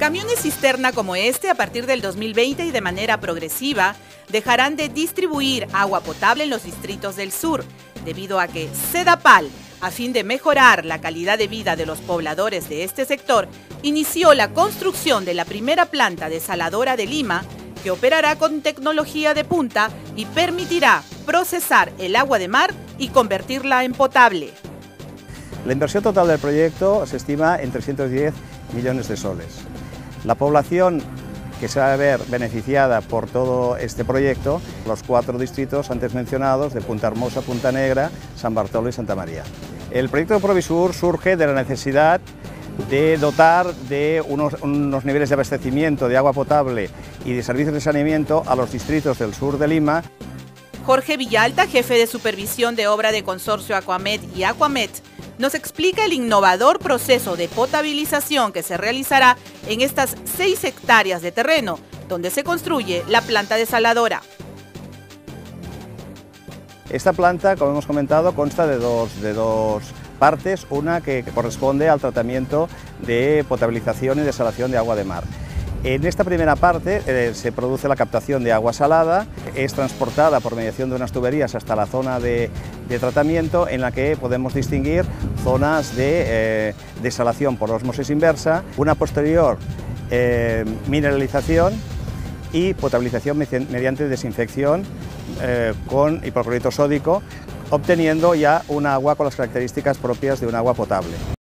Camiones cisterna como este, a partir del 2020 y de manera progresiva, dejarán de distribuir agua potable en los distritos del sur, debido a que Sedapal, a fin de mejorar la calidad de vida de los pobladores de este sector, inició la construcción de la primera planta desaladora de Lima, que operará con tecnología de punta y permitirá procesar el agua de mar y convertirla en potable. La inversión total del proyecto se estima en 310 millones de soles. La población que se va a ver beneficiada por todo este proyecto, los cuatro distritos antes mencionados de Punta Hermosa, Punta Negra, San Bartolo y Santa María. El proyecto de Provisur surge de la necesidad de dotar de unos, unos, niveles de abastecimiento de agua potable y de servicios de saneamiento a los distritos del sur de Lima. Jorge Villalta, jefe de supervisión de obra de consorcio Aquamed y Aquamed, nos explica el innovador proceso de potabilización que se realizará en estas 6 hectáreas de terreno, donde se construye la planta desaladora. Esta planta, como hemos comentado, consta de dos, de dos partes, una que corresponde al tratamiento de potabilización y desalación de agua de mar. En esta primera parte eh, se produce la captación de agua salada, es transportada por mediación de unas tuberías hasta la zona de, tratamiento en la que podemos distinguir zonas de eh, desalación por osmosis inversa, una posterior eh, mineralización y potabilización mediante desinfección con hipoclorito sódico, obteniendo ya un agua con las características propias de un agua potable.